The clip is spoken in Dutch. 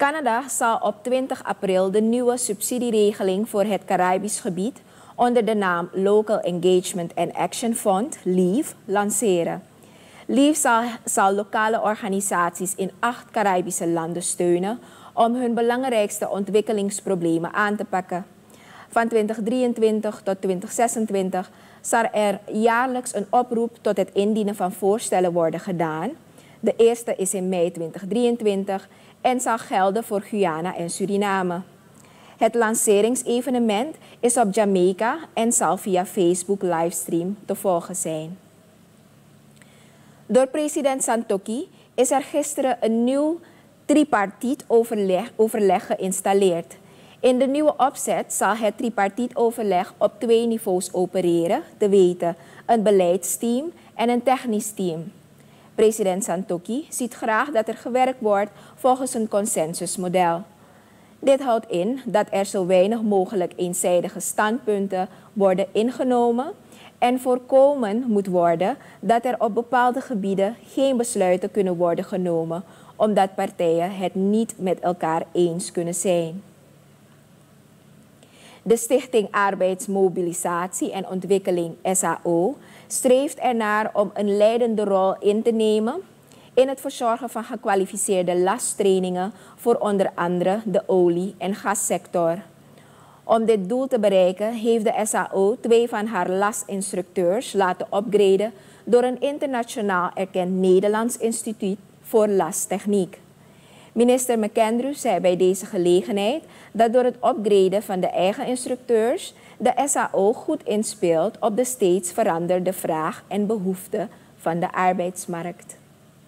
Canada zal op 20 april de nieuwe subsidieregeling voor het Caribisch gebied onder de naam Local Engagement and Action Fund, LEAVE, lanceren. LEAVE zal, zal lokale organisaties in acht Caribische landen steunen om hun belangrijkste ontwikkelingsproblemen aan te pakken. Van 2023 tot 2026 zal er jaarlijks een oproep tot het indienen van voorstellen worden gedaan. De eerste is in mei 2023 en zal gelden voor Guyana en Suriname. Het lanceringsevenement is op Jamaica en zal via Facebook livestream te volgen zijn. Door president Santoki is er gisteren een nieuw tripartiet overleg, overleg geïnstalleerd. In de nieuwe opzet zal het tripartiet overleg op twee niveaus opereren, te weten een beleidsteam en een technisch team. President Santoki ziet graag dat er gewerkt wordt volgens een consensusmodel. Dit houdt in dat er zo weinig mogelijk eenzijdige standpunten worden ingenomen en voorkomen moet worden dat er op bepaalde gebieden geen besluiten kunnen worden genomen omdat partijen het niet met elkaar eens kunnen zijn. De Stichting Arbeidsmobilisatie en Ontwikkeling SAO streeft ernaar om een leidende rol in te nemen in het verzorgen van gekwalificeerde lasttrainingen voor onder andere de olie- en gassector. Om dit doel te bereiken heeft de SAO twee van haar lastinstructeurs laten upgraden door een internationaal erkend Nederlands instituut voor lastechniek. Minister McAndrew zei bij deze gelegenheid dat door het upgraden van de eigen instructeurs de SAO goed inspeelt op de steeds veranderde vraag en behoeften van de arbeidsmarkt.